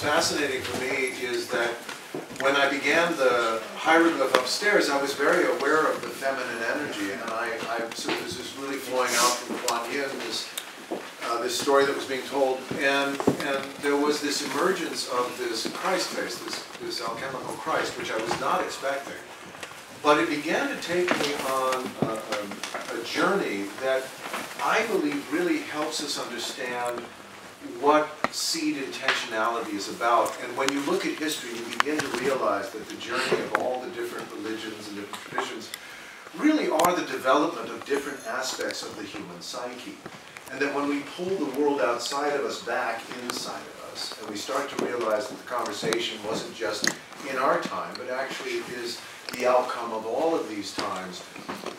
fascinating for me is that when I began the hieroglyph upstairs, I was very aware of the feminine energy, and I, I so this is really flowing out from Kuan Yin, this uh, this story that was being told, and and there was this emergence of this Christ face, this this alchemical Christ, which I was not expecting. But it began to take me on a, a, a journey that I believe really helps us understand what seed intentionality is about. And when you look at history, you begin to realize that the journey of all the different religions and different traditions really are the development of different aspects of the human psyche. And that when we pull the world outside of us back inside of us, and we start to realize that the conversation wasn't just in our time, but actually it is the outcome of all of these times,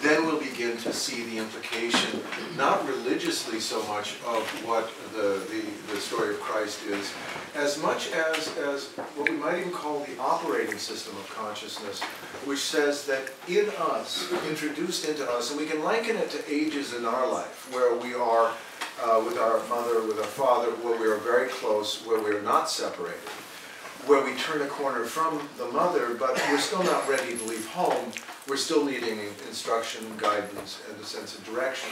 then we'll begin to see the implication, not religiously so much of what the, the, the story of Christ is, as much as, as what we might even call the operating system of consciousness, which says that in us, introduced into us, and we can liken it to ages in our life, where we are uh, with our mother, with our father, where we are very close, where we are not separated where we turn a corner from the mother, but we're still not ready to leave home. We're still needing instruction, guidance, and a sense of direction.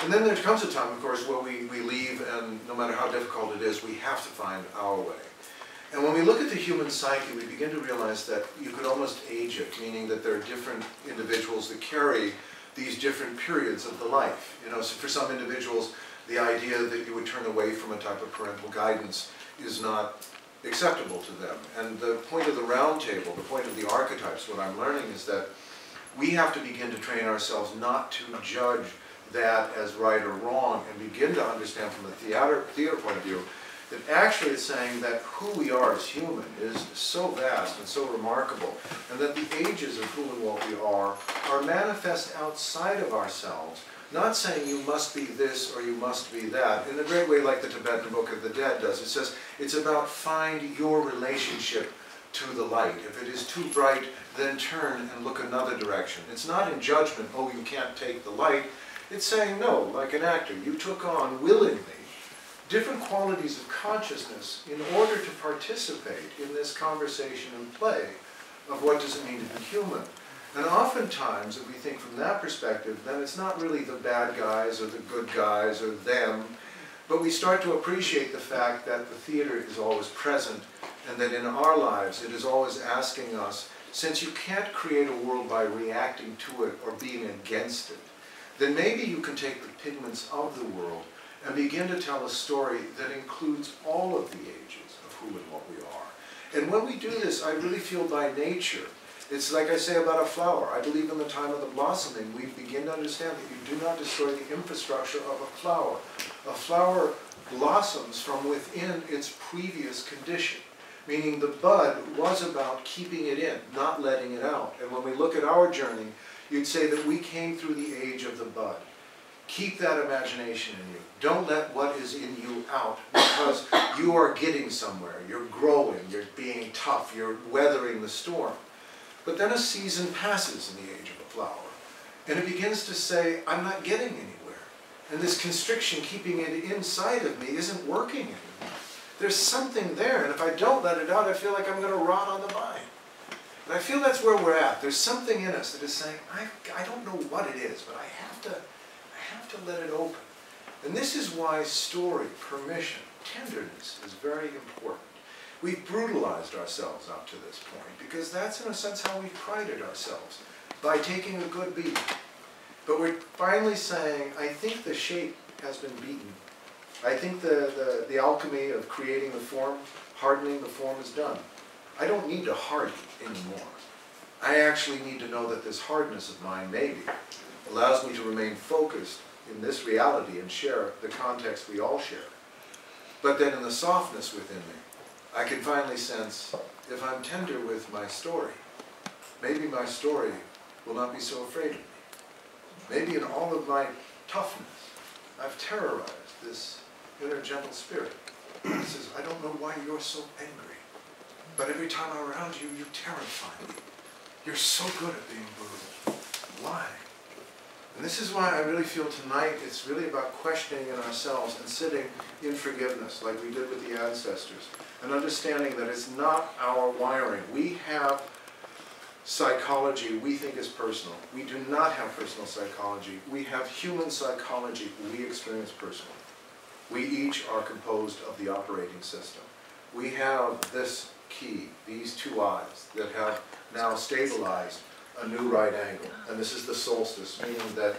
And then there comes a time, of course, where we, we leave, and no matter how difficult it is, we have to find our way. And when we look at the human psyche, we begin to realize that you could almost age it, meaning that there are different individuals that carry these different periods of the life. You know, so for some individuals, the idea that you would turn away from a type of parental guidance is not acceptable to them. And the point of the round table, the point of the archetypes, what I'm learning is that we have to begin to train ourselves not to judge that as right or wrong and begin to understand from the theater, theater point of view that actually it's saying that who we are as human is so vast and so remarkable and that the ages of who and what we are are manifest outside of ourselves not saying you must be this or you must be that. In a great way like the Tibetan Book of the Dead does. It says it's about find your relationship to the light. If it is too bright, then turn and look another direction. It's not in judgment, oh, you can't take the light. It's saying, no, like an actor, you took on willingly different qualities of consciousness in order to participate in this conversation and play of what does it mean to be human. And oftentimes, if we think from that perspective, then it's not really the bad guys or the good guys or them, but we start to appreciate the fact that the theater is always present and that in our lives it is always asking us, since you can't create a world by reacting to it or being against it, then maybe you can take the pigments of the world and begin to tell a story that includes all of the ages of who and what we are. And when we do this, I really feel by nature it's like I say about a flower. I believe in the time of the blossoming, we begin to understand that you do not destroy the infrastructure of a flower. A flower blossoms from within its previous condition, meaning the bud was about keeping it in, not letting it out. And when we look at our journey, you'd say that we came through the age of the bud. Keep that imagination in you. Don't let what is in you out because you are getting somewhere. You're growing, you're being tough, you're weathering the storm. But then a season passes in the age of a flower, and it begins to say, I'm not getting anywhere. And this constriction keeping it inside of me isn't working anymore. There's something there, and if I don't let it out, I feel like I'm going to rot on the vine. And I feel that's where we're at. There's something in us that is saying, I, I don't know what it is, but I have to, I have to let it open. And this is why story, permission, tenderness is very important. We've brutalized ourselves up to this point because that's in a sense how we've prided ourselves, by taking a good beating. But we're finally saying, I think the shape has been beaten. I think the, the, the alchemy of creating the form, hardening the form is done. I don't need to harden anymore. I actually need to know that this hardness of mine, maybe, allows me to remain focused in this reality and share the context we all share. But then in the softness within me, I can finally sense if I'm tender with my story, maybe my story will not be so afraid of me. Maybe in all of my toughness, I've terrorized this inner gentle spirit. He says, I don't know why you're so angry, but every time I'm around you, you terrify me. You're so good at being brutal. Why? And this is why I really feel tonight it's really about questioning in ourselves and sitting in forgiveness, like we did with the ancestors, and understanding that it's not our wiring. We have psychology we think is personal. We do not have personal psychology. We have human psychology we experience personally. We each are composed of the operating system. We have this key, these two eyes that have now stabilized a new right angle. And this is the solstice, meaning that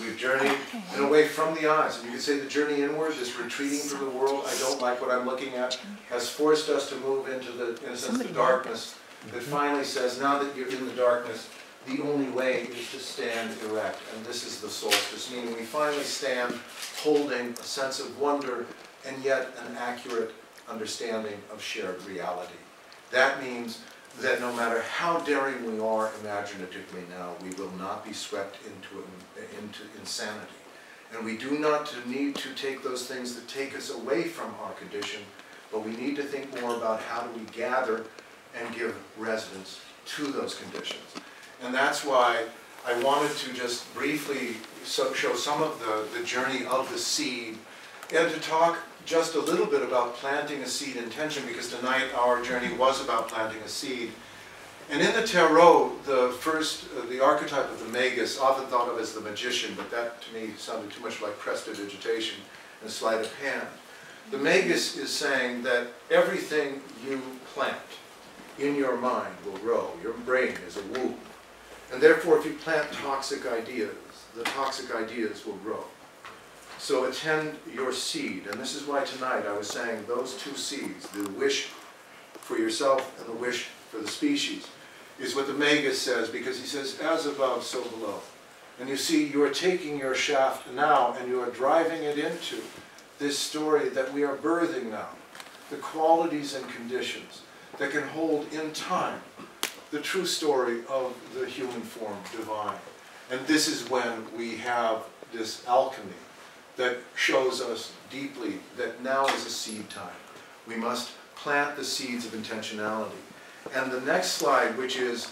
we've journeyed in a way from the eyes. And you could say the journey inward, this retreating from the world, I don't like what I'm looking at, has forced us to move into the, in a sense, the darkness that mm-hmm. finally says, now that you're in the darkness, the only way is to stand erect. And this is the solstice, meaning we finally stand holding a sense of wonder and yet an accurate understanding of shared reality. That means that no matter how daring we are imaginatively now, we will not be swept into, into insanity. And we do not need to take those things that take us away from our condition, but we need to think more about how do we gather and give residence to those conditions. And that's why I wanted to just briefly so show some of the, the journey of the seed and to talk just a little bit about planting a seed intention because tonight our journey was about planting a seed. And in the tarot, the first, uh, the archetype of the magus, often thought of as the magician, but that to me sounded too much like prestidigitation and sleight of hand. The magus is saying that everything you plant in your mind will grow. Your brain is a womb. And therefore, if you plant toxic ideas, the toxic ideas will grow. So attend your seed. And this is why tonight I was saying those two seeds, the wish for yourself and the wish for the species, is what the Magus says, because he says, as above, so below. And you see, you are taking your shaft now and you are driving it into this story that we are birthing now. The qualities and conditions that can hold in time the true story of the human form divine. And this is when we have this alchemy that shows us deeply that now is a seed time. We must plant the seeds of intentionality. And the next slide, which is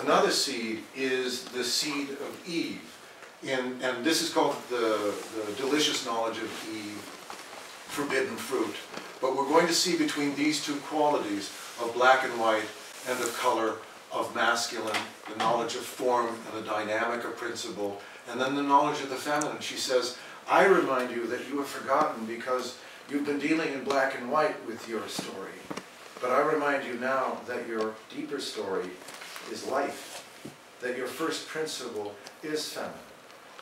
another seed, is the seed of Eve. In, and this is called the, the delicious knowledge of Eve, forbidden fruit. But we're going to see between these two qualities of black and white and the color of masculine, the knowledge of form and the dynamic of principle, and then the knowledge of the feminine. She says, I remind you that you have forgotten because you've been dealing in black and white with your story. But I remind you now that your deeper story is life, that your first principle is feminine.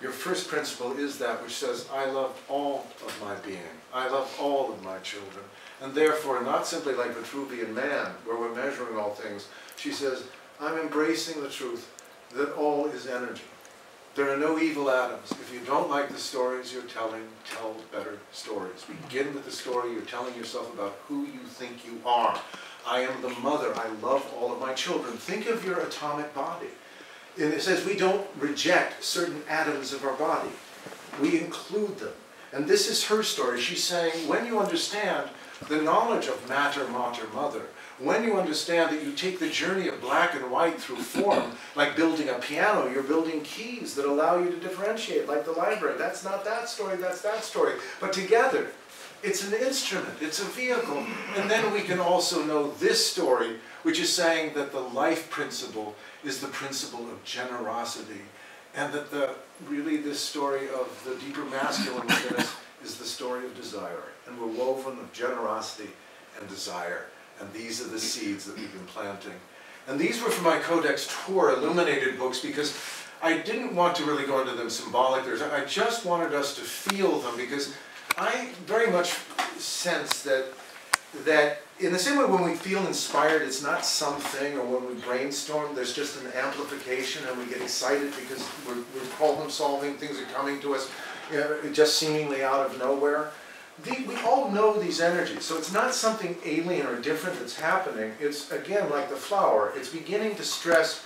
Your first principle is that which says, I love all of my being. I love all of my children. And therefore, not simply like Vitruvian man, where we're measuring all things, she says, I'm embracing the truth that all is energy. There are no evil atoms. If you don't like the stories you're telling, tell better stories. Begin with the story you're telling yourself about who you think you are. I am the mother. I love all of my children. Think of your atomic body. And it says we don't reject certain atoms of our body. We include them. And this is her story. She's saying, when you understand the knowledge of matter, mater, mother, when you understand that you take the journey of black and white through form, like building a piano, you're building keys that allow you to differentiate, like the library. That's not that story, that's that story. But together, it's an instrument, it's a vehicle. And then we can also know this story, which is saying that the life principle is the principle of generosity. And that the really this story of the deeper masculine within us is the story of desire. And we're woven of generosity and desire. And these are the seeds that we've been planting. And these were for my Codex Tour illuminated books because I didn't want to really go into them symbolically. I just wanted us to feel them because I very much sense that that in the same way when we feel inspired, it's not something, or when we brainstorm, there's just an amplification and we get excited because we're, we're problem solving, things are coming to us you know, just seemingly out of nowhere the, we all know these energies, so it's not something alien or different that's happening. It's, again, like the flower, it's beginning to stress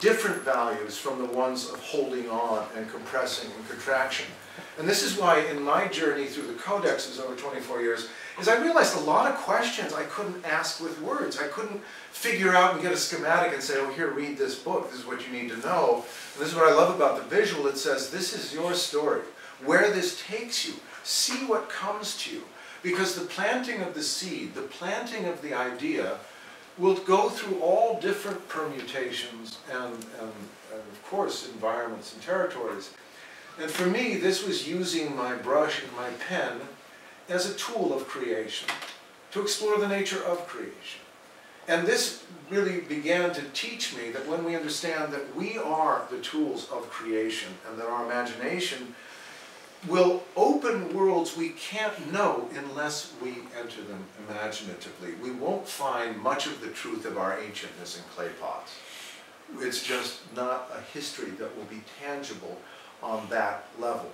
different values from the ones of holding on and compressing and contraction. And this is why in my journey through the codexes over 24 years, is I realized a lot of questions I couldn't ask with words. I couldn't figure out and get a schematic and say, oh, here, read this book. This is what you need to know. And this is what I love about the visual. It says, this is your story. Where this takes you, see what comes to you. Because the planting of the seed, the planting of the idea, will go through all different permutations and, and, and of course, environments and territories. And for me, this was using my brush and my pen as a tool of creation, to explore the nature of creation. And this really began to teach me that when we understand that we are the tools of creation and that our imagination will open worlds we can't know unless we enter them imaginatively. We won't find much of the truth of our ancientness in clay pots. It's just not a history that will be tangible on that level.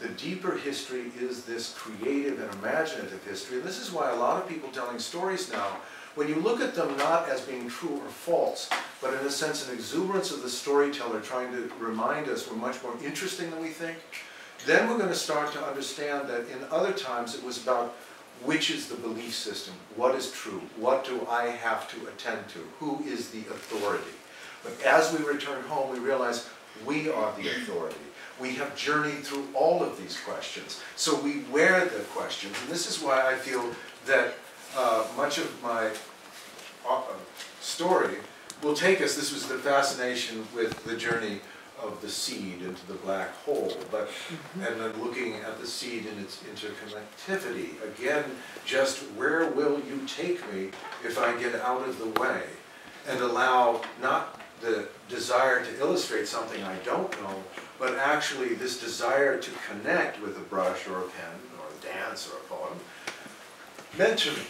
The deeper history is this creative and imaginative history. And this is why a lot of people telling stories now, when you look at them not as being true or false, but in a sense an exuberance of the storyteller trying to remind us we're much more interesting than we think, then we're going to start to understand that in other times it was about which is the belief system, what is true, what do I have to attend to, who is the authority. But as we return home, we realize we are the authority. We have journeyed through all of these questions. So we wear the questions. And this is why I feel that uh, much of my uh, story will take us, this was the fascination with the journey of the seed into the black hole, but mm-hmm. and then looking at the seed in its interconnectivity. Again, just where will you take me if I get out of the way and allow not the desire to illustrate something I don't know, but actually this desire to connect with a brush or a pen or a dance or a poem. Mentor me.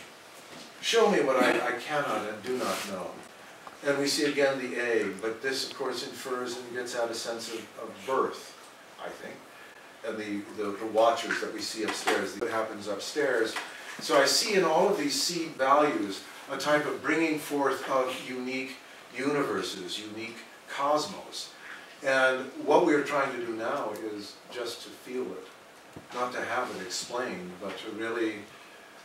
Show me what I, I cannot and do not know. And we see again the egg, but this of course infers and gets out a sense of, of birth, I think. And the, the, the watchers that we see upstairs, what happens upstairs. So I see in all of these seed values a type of bringing forth of unique universes, unique cosmos. And what we're trying to do now is just to feel it, not to have it explained, but to really,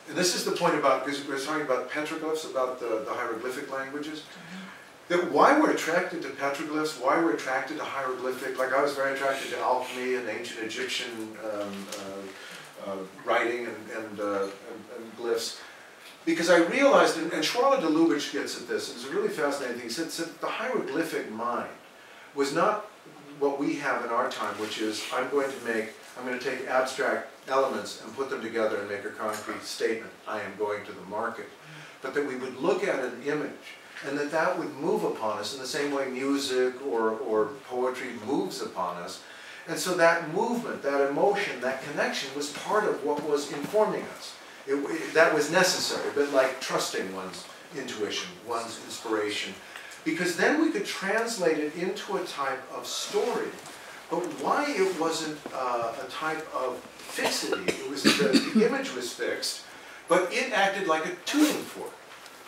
and this is the point about, because we're talking about petroglyphs, about the, the hieroglyphic languages, mm-hmm. That why we're attracted to petroglyphs, why we're attracted to hieroglyphic, like I was very attracted to alchemy and ancient Egyptian um, uh, uh, writing and, and, uh, and, and glyphs, because I realized, and, and Schwaller de Lubicz gets at this, it's a really fascinating thing, he said, said the hieroglyphic mind was not what we have in our time, which is I'm going to make, I'm going to take abstract elements and put them together and make a concrete statement. I am going to the market. But that we would look at an image and that that would move upon us in the same way music or, or poetry moves upon us. And so that movement, that emotion, that connection was part of what was informing us. It, it, that was necessary, but like trusting one's intuition, one's inspiration. Because then we could translate it into a type of story. But why it wasn't uh, a type of fixity, it was the, the image was fixed, but it acted like a tuning fork.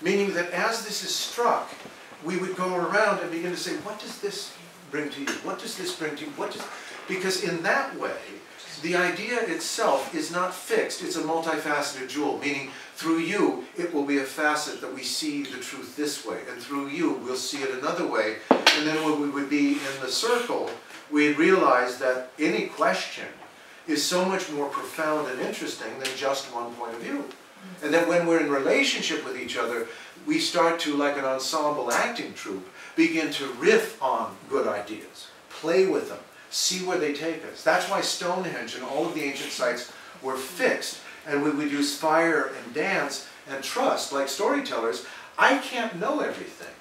Meaning that as this is struck, we would go around and begin to say, what does this bring to you? What does this bring to you? What does... Because in that way, the idea itself is not fixed, it's a multifaceted jewel, meaning through you it will be a facet that we see the truth this way, and through you we'll see it another way. And then when we would be in the circle, we'd realize that any question is so much more profound and interesting than just one point of view. And that when we're in relationship with each other, we start to, like an ensemble acting troupe, begin to riff on good ideas, play with them, see where they take us. That's why Stonehenge and all of the ancient sites were fixed. And we would use fire and dance and trust, like storytellers. I can't know everything.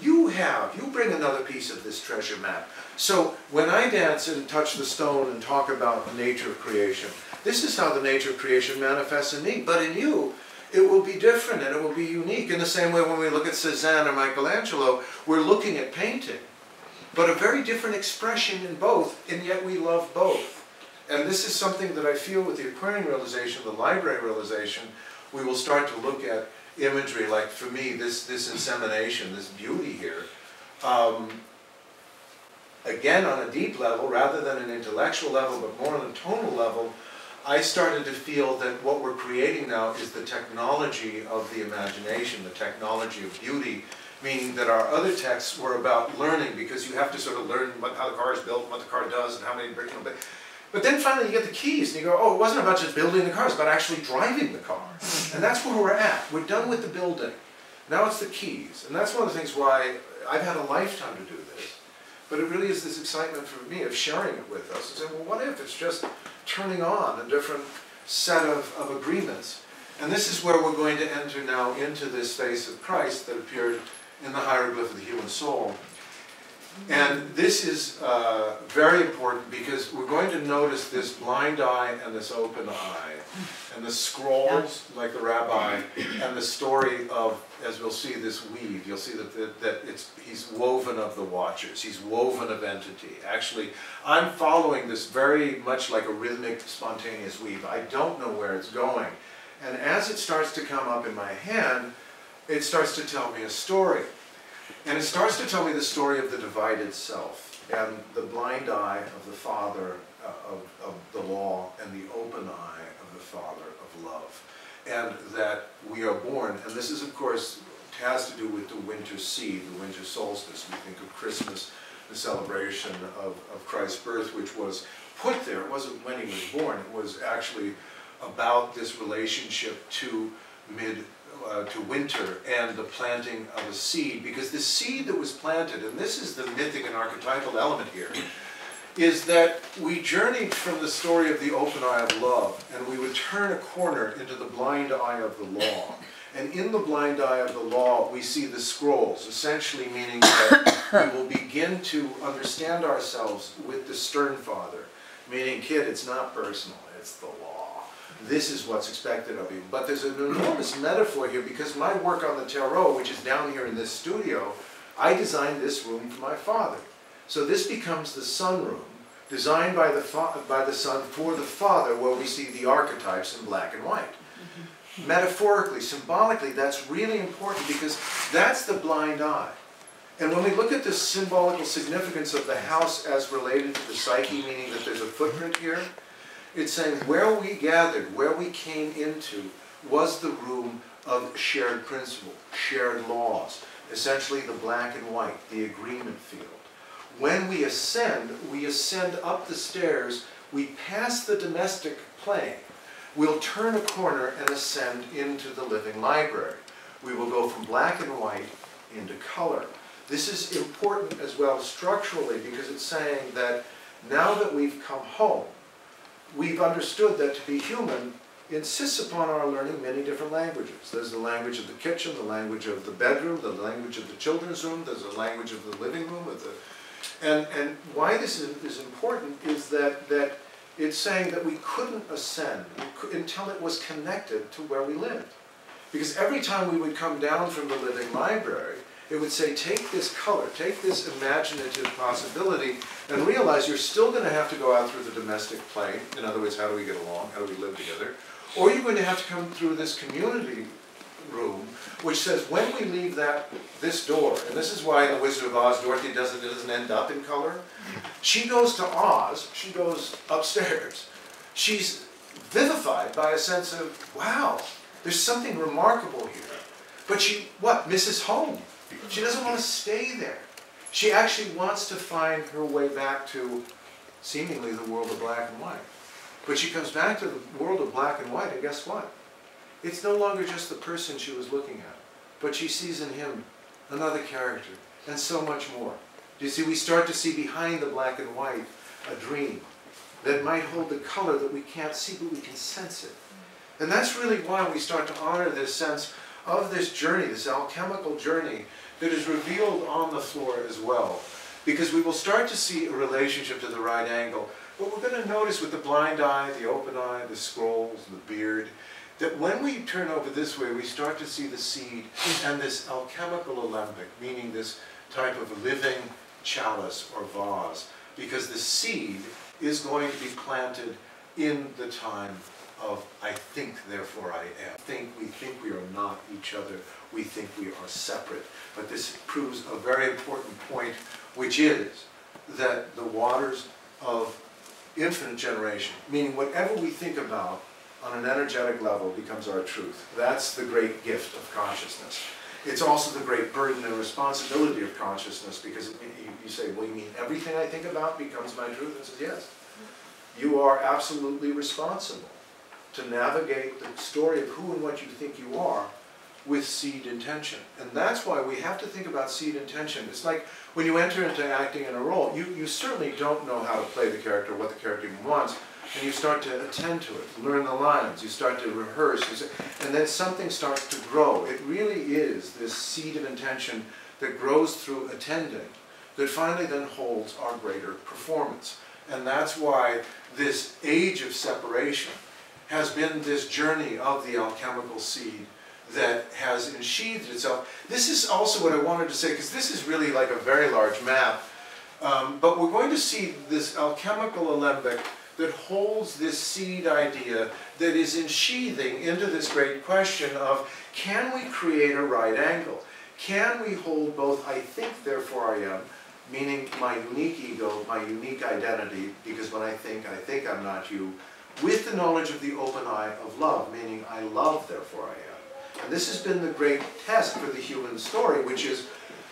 You have. You bring another piece of this treasure map. So when I dance and touch the stone and talk about the nature of creation, this is how the nature of creation manifests in me. But in you, it will be different and it will be unique. In the same way when we look at Cezanne or Michelangelo, we're looking at painting but a very different expression in both, and yet we love both. And this is something that I feel with the Aquarian realization, the library realization, we will start to look at imagery like for me, this, this insemination, this beauty here, um, again on a deep level rather than an intellectual level, but more on a tonal level, I started to feel that what we're creating now is the technology of the imagination, the technology of beauty, meaning that our other texts were about learning because you have to sort of learn what, how the car is built, what the car does, and how many bricks. You know, but then finally you get the keys and you go, oh, it wasn't about just building the car, it's about actually driving the car. Mm-hmm. And that's where we're at. We're done with the building. Now it's the keys. And that's one of the things why I've had a lifetime to do this. But it really is this excitement for me of sharing it with us and saying, well, what if it's just turning on a different set of, of agreements? And this is where we're going to enter now into this face of Christ that appeared in the hieroglyph of the human soul. And this is uh, very important because we're going to notice this blind eye and this open eye, and the scrolls, like the rabbi, and the story of, as we'll see, this weave. You'll see that, that, that it's, he's woven of the watchers, he's woven of entity. Actually, I'm following this very much like a rhythmic, spontaneous weave. I don't know where it's going. And as it starts to come up in my hand, it starts to tell me a story. And it starts to tell me the story of the divided self and the blind eye of the father uh, of, of the law and the open eye of the father of love. And that we are born, and this is of course, has to do with the winter seed, the winter solstice. We think of Christmas, the celebration of, of Christ's birth, which was put there. It wasn't when he was born, it was actually about this relationship to mid uh, to winter and the planting of a seed, because the seed that was planted, and this is the mythic and archetypal element here, is that we journeyed from the story of the open eye of love, and we would turn a corner into the blind eye of the law. And in the blind eye of the law, we see the scrolls, essentially meaning that we will begin to understand ourselves with the stern father, meaning, kid, it's not personal, it's the law this is what's expected of you. But there's an enormous metaphor here because my work on the Tarot, which is down here in this studio, I designed this room for my father. So this becomes the sunroom, designed by the, by the son for the father, where we see the archetypes in black and white. Mm -hmm. Metaphorically, symbolically, that's really important because that's the blind eye. And when we look at the symbolical significance of the house as related to the psyche, meaning that there's a footprint here, it's saying where we gathered, where we came into, was the room of shared principle, shared laws, essentially the black and white, the agreement field. When we ascend, we ascend up the stairs, we pass the domestic plane, we'll turn a corner and ascend into the living library. We will go from black and white into color. This is important as well structurally because it's saying that now that we've come home, we've understood that to be human insists upon our learning many different languages. There's the language of the kitchen, the language of the bedroom, the language of the children's room, there's the language of the living room. The, and, and why this is, is important is that, that it's saying that we couldn't ascend until it was connected to where we lived. Because every time we would come down from the living library, it would say, take this color, take this imaginative possibility, and realize you're still going to have to go out through the domestic plane. In other words, how do we get along? How do we live together? Or you're going to have to come through this community room, which says when we leave that this door, and this is why in The Wizard of Oz, Dorothy doesn't, doesn't end up in color. She goes to Oz, she goes upstairs. She's vivified by a sense of, wow, there's something remarkable here. But she, what, misses home. She doesn't want to stay there. She actually wants to find her way back to seemingly the world of black and white. But she comes back to the world of black and white, and guess what? It's no longer just the person she was looking at, but she sees in him another character, and so much more. You see, we start to see behind the black and white a dream that might hold the color that we can't see, but we can sense it. And that's really why we start to honor this sense of this journey, this alchemical journey that is revealed on the floor as well. Because we will start to see a relationship to the right angle. But we're going to notice with the blind eye, the open eye, the scrolls, the beard, that when we turn over this way, we start to see the seed and this alchemical alembic, meaning this type of living chalice or vase, because the seed is going to be planted in the time of I think, therefore I am. Think, we think we are not each other. We think we are separate. But this proves a very important point, which is that the waters of infinite generation, meaning whatever we think about on an energetic level becomes our truth. That's the great gift of consciousness. It's also the great burden and responsibility of consciousness because you, say, well, you mean everything I think about becomes my truth? And says, yes. You are absolutely responsible to navigate the story of who and what you think you are with seed intention. And that's why we have to think about seed intention. It's like when you enter into acting in a role, you, you certainly don't know how to play the character, what the character wants, and you start to attend to it, learn the lines, you start to rehearse, and then something starts to grow. It really is this seed of intention that grows through attending that finally then holds our greater performance. And that's why this age of separation has been this journey of the alchemical seed that has ensheathed itself. This is also what I wanted to say, because this is really like a very large map. Um, but we're going to see this alchemical alembic that holds this seed idea that is ensheathing into this great question of can we create a right angle? Can we hold both I think, therefore I am, meaning my unique ego, my unique identity, because when I think, I think I'm not you, with the knowledge of the open eye of love, meaning I love, therefore I am. And this has been the great test for the human story, which is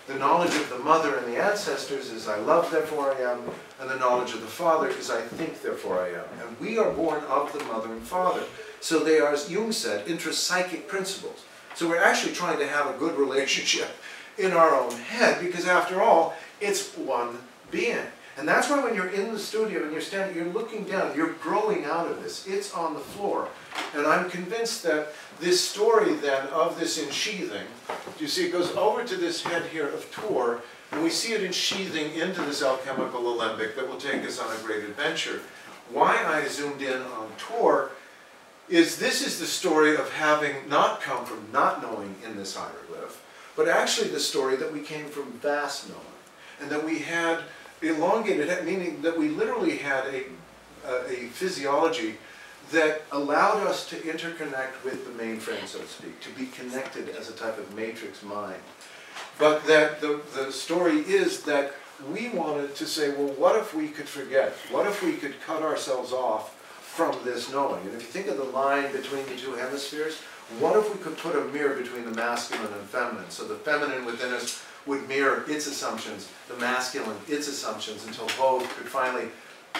the knowledge of the mother and the ancestors is I love, therefore I am, and the knowledge of the father is I think, therefore I am. And we are born of the mother and father. So they are, as Jung said, intrapsychic principles. So we're actually trying to have a good relationship in our own head, because after all, it's one being. And that's why when you're in the studio and you're standing, you're looking down, you're growing out of this. It's on the floor. And I'm convinced that this story then of this ensheathing, you see it goes over to this head here of Tor, and we see it ensheathing into this alchemical alembic that will take us on a great adventure. Why I zoomed in on Tor is this is the story of having not come from not knowing in this hieroglyph, but actually the story that we came from vast knowing, and that we had elongated, meaning that we literally had a, a, physiology that allowed us to interconnect with the mainframe, so to speak, to be connected as a type of matrix mind. But that the, the story is that we wanted to say, well, what if we could forget? What if we could cut ourselves off from this knowing? And if you think of the line between the two hemispheres, what if we could put a mirror between the masculine and feminine? So the feminine within us would mirror its assumptions, the masculine its assumptions, until both could finally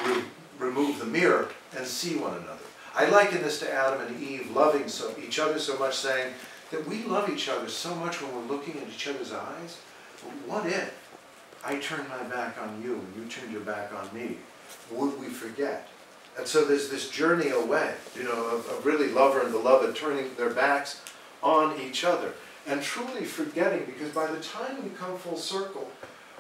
re remove the mirror and see one another. I liken this to Adam and Eve loving so, each other so much, saying that we love each other so much when we're looking at each other's eyes. But what if I turned my back on you and you turned your back on me? Would we forget? And so there's this journey away, you know, of, of really lover and beloved turning their backs on each other and truly forgetting, because by the time we come full circle,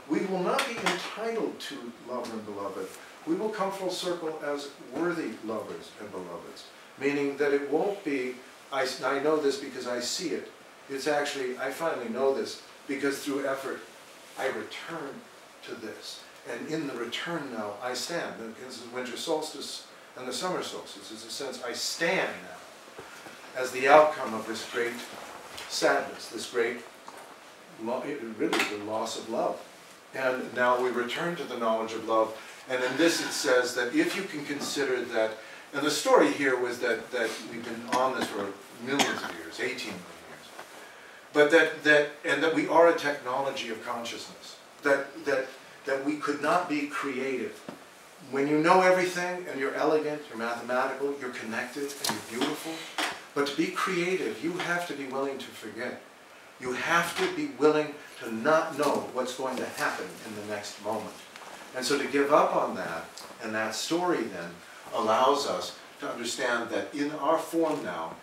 we will not be entitled to love and beloved. We will come full circle as worthy lovers and beloveds, meaning that it won't be, I, I know this because I see it. It's actually, I finally know this because through effort, I return to this. And in the return now, I stand. This is winter solstice and the summer solstice. It's a sense I stand now as the outcome of this great sadness, this great, really the loss of love. And now we return to the knowledge of love. And in this it says that if you can consider that, and the story here was that, that we've been on this for millions of years, 18 million years. But that, that, and that we are a technology of consciousness. That, that, that we could not be creative. When you know everything and you're elegant, you're mathematical, you're connected, and you're beautiful, but to be creative, you have to be willing to forget. You have to be willing to not know what's going to happen in the next moment. And so to give up on that, and that story then, allows us to understand that in our form now,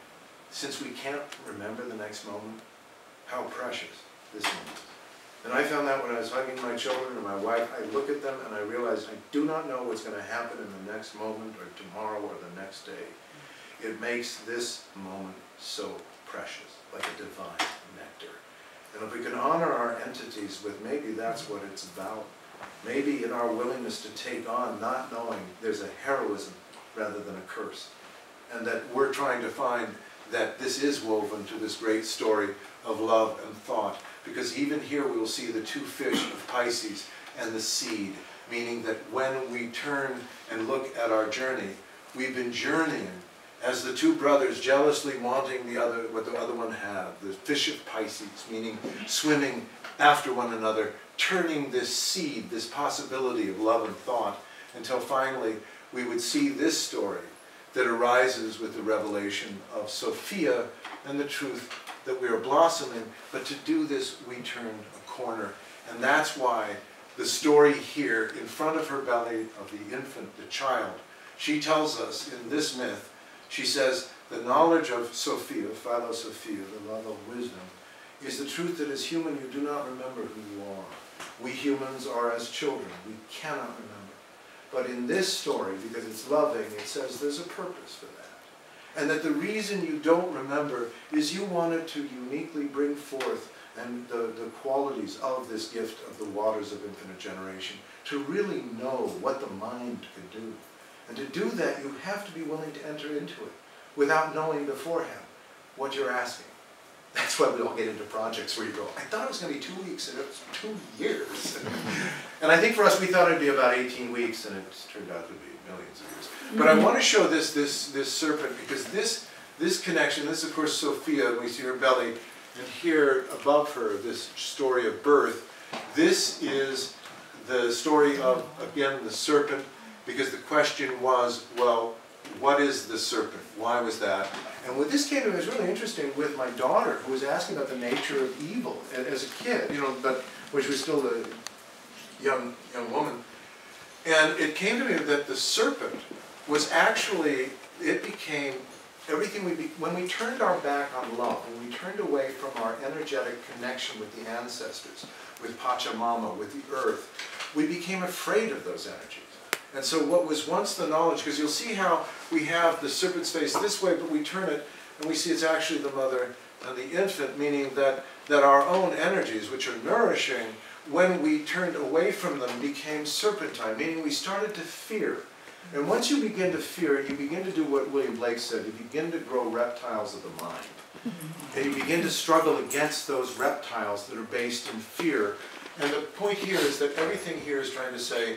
since we can't remember the next moment, how precious this moment is. And I found that when I was hugging my children and my wife, I look at them and I realize I do not know what's going to happen in the next moment or tomorrow or the next day. It makes this moment so precious, like a divine nectar. And if we can honor our entities with maybe that's what it's about, maybe in our willingness to take on not knowing there's a heroism rather than a curse, and that we're trying to find that this is woven to this great story of love and thought, because even here we will see the two fish of Pisces and the seed, meaning that when we turn and look at our journey, we've been journeying as the two brothers jealously wanting the other what the other one had, the fish of Pisces, meaning swimming after one another, turning this seed, this possibility of love and thought, until finally we would see this story that arises with the revelation of Sophia and the truth that we are blossoming, but to do this we turned a corner. And that's why the story here in front of her belly of the infant, the child, she tells us in this myth, she says, the knowledge of Sophia, Philosophia, the love of wisdom, is the truth that as human you do not remember who you are. We humans are as children. We cannot remember. But in this story, because it's loving, it says there's a purpose for that. And that the reason you don't remember is you wanted to uniquely bring forth and the, the qualities of this gift of the waters of infinite generation, to really know what the mind can do. And to do that, you have to be willing to enter into it without knowing beforehand what you're asking. That's why we all get into projects where you go, I thought it was going to be two weeks, and it was two years. and I think for us, we thought it'd be about 18 weeks, and it's turned out to be millions of years. But I want to show this, this, this serpent, because this, this connection, this of course Sophia, we see her belly, and here above her, this story of birth, this is the story of, again, the serpent, because the question was, well, what is the serpent? Why was that? And what this came to me was really interesting with my daughter, who was asking about the nature of evil as a kid, you know, but she was still a young young woman. And it came to me that the serpent was actually, it became everything we, be, when we turned our back on love, when we turned away from our energetic connection with the ancestors, with Pachamama, with the earth, we became afraid of those energies. And so what was once the knowledge, because you'll see how we have the serpent's face this way, but we turn it and we see it's actually the mother and the infant, meaning that, that our own energies, which are nourishing, when we turned away from them, became serpentine, meaning we started to fear. And once you begin to fear, you begin to do what William Blake said, you begin to grow reptiles of the mind. And you begin to struggle against those reptiles that are based in fear. And the point here is that everything here is trying to say,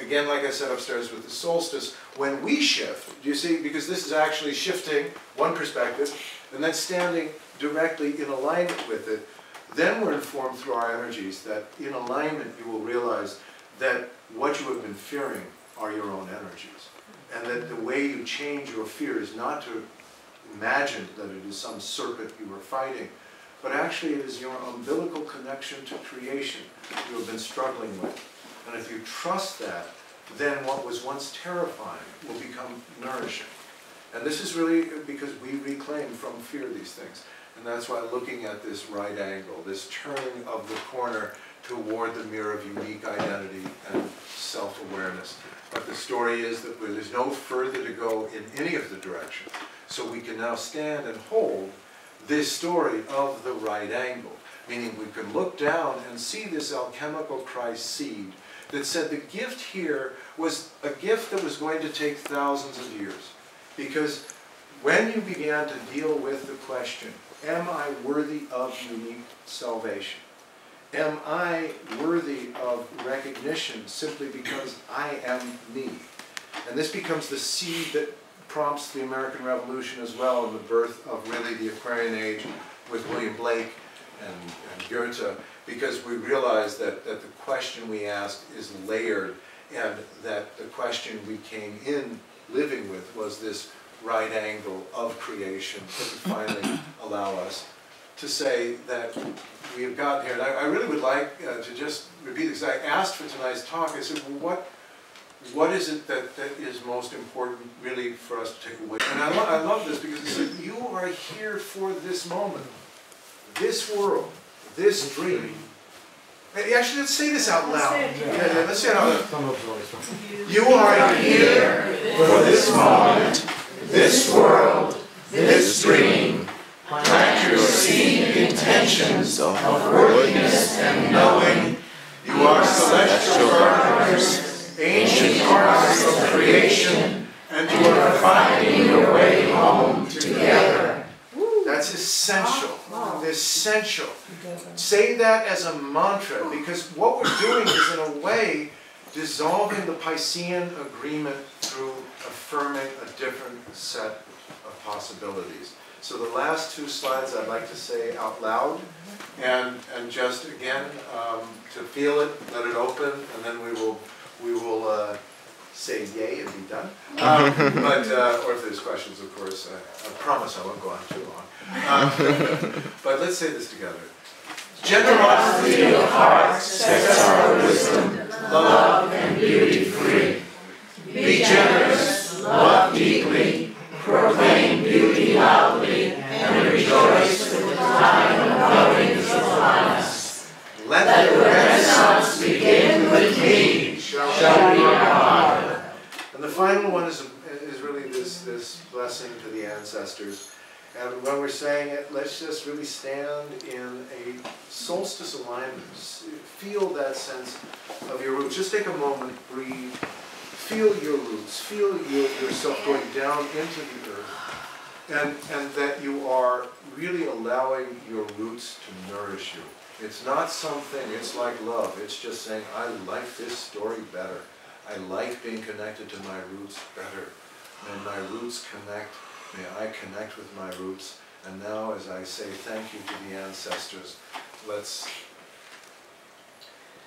again, like I said upstairs with the solstice, when we shift, do you see, because this is actually shifting one perspective, and then standing directly in alignment with it, then we're informed through our energies that in alignment you will realize that what you have been fearing are your own energies. And that the way you change your fear is not to imagine that it is some serpent you are fighting, but actually it is your umbilical connection to creation you have been struggling with. And if you trust that, then what was once terrifying will become nourishing. And this is really because we reclaim from fear these things. And that's why looking at this right angle, this turning of the corner toward the mirror of unique identity and self-awareness. But the story is that there's no further to go in any of the directions. So we can now stand and hold this story of the right angle. Meaning we can look down and see this alchemical Christ seed that said the gift here was a gift that was going to take thousands of years. Because when you began to deal with the question, am I worthy of unique salvation? Am I worthy of recognition simply because I am me? And this becomes the seed that prompts the American Revolution as well and the birth of really the Aquarian Age with William Blake and, and Goethe because we realize that, that the question we ask is layered and that the question we came in living with was this right angle of creation that would finally allow us to say that we have gotten here. And I, I really would like uh, to just repeat this. I asked for tonight's talk, I said, well, what, what is it that, that is most important really for us to take away? And I, lo I love this because you are here for this moment, this world, this dream. Actually, let's say this out loud. Yeah, yeah, let's say it out loud. You are here for this moment, this world, this dream. Plant your seed intentions of worthiness and knowing you are celestial gardeners, ancient artists of creation, and you are finding your way home together. That's essential. Essential. Say that as a mantra because what we're doing is, in a way, dissolving the Piscean agreement through affirming a different set of possibilities. So the last two slides I'd like to say out loud, and, and just again, um, to feel it, let it open, and then we will, we will uh, say yay and be done. Um, But, uh, or if there's questions, of course, I I promise I won't go on too long. Um, But let's say this together. Generosity of heart sets our wisdom, love and beauty free. Be generous, love deeply, proclaim beauty loudly, and rejoice with the time of loving is upon us. Let the renaissance begin with me, shall be our motto. And the final one is, is really this, this blessing to the ancestors. And when we're saying it, let's just really stand in a solstice alignment. Feel that sense of your roots. Just take a moment, breathe. Feel your roots. Feel your, yourself going down into the earth. And, and that you are really allowing your roots to nourish you. It's not something, it's like love. It's just saying, I like this story better. I like being connected to my roots better. May my roots connect, may I connect with my roots. And now, as I say thank you to the ancestors, let's,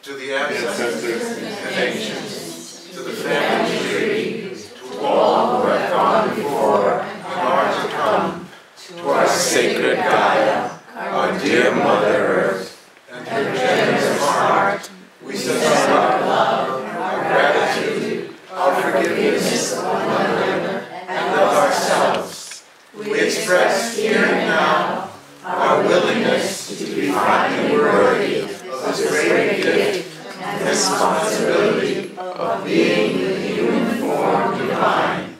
to the ancestors and ancients, to the family tree, to all who have gone before and are to come, to our sacred Gaia, our dear Mother Earth, and to her generous heart, we send our love, our gratitude, our forgiveness of one another and of ourselves. We express here and now our willingness to be finally worthy of this great gift and responsibility of being the human form divine.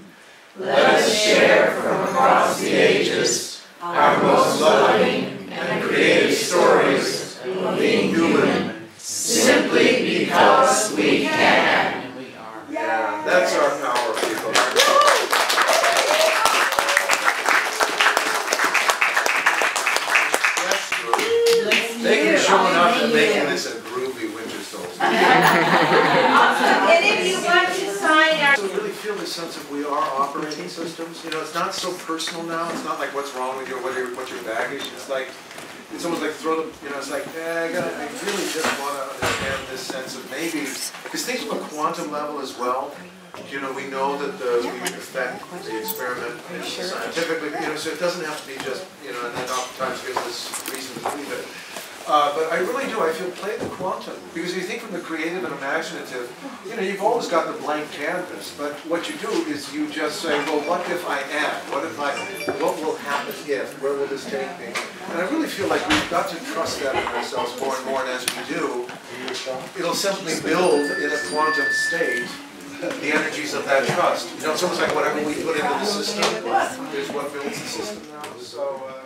Let us share from across the ages our most loving and creative stories of being human simply because we can. And we are. Yeah, that's our power, people. That's true. Thank you for showing up and making this a groovy winter solstice. And if you want to sign our. So really feel the sense of we are operating systems, you know, it's not so personal now, it's not like what's wrong with you, what your, what's your baggage, it's like, it's almost like throw the, you know, it's like, eh, I gotta, I really just wanna understand this sense of maybe, because things from a quantum level as well, you know, we know that the, we affect the experiment scientifically, you know, so it doesn't have to be just, you know, and that oftentimes gives us reason to believe it. Uh, but I really do, I feel play the quantum, because if you think from the creative and imaginative, you know, you've always got the blank canvas, but what you do is you just say, well, what if I add? What if I, what will happen if, where will this take me? And I really feel like we've got to trust that in ourselves more and more, and as we do, it'll simply build in a quantum state the energies of that trust. You know, it's almost like whatever we put into the system is what builds the system now, so, uh,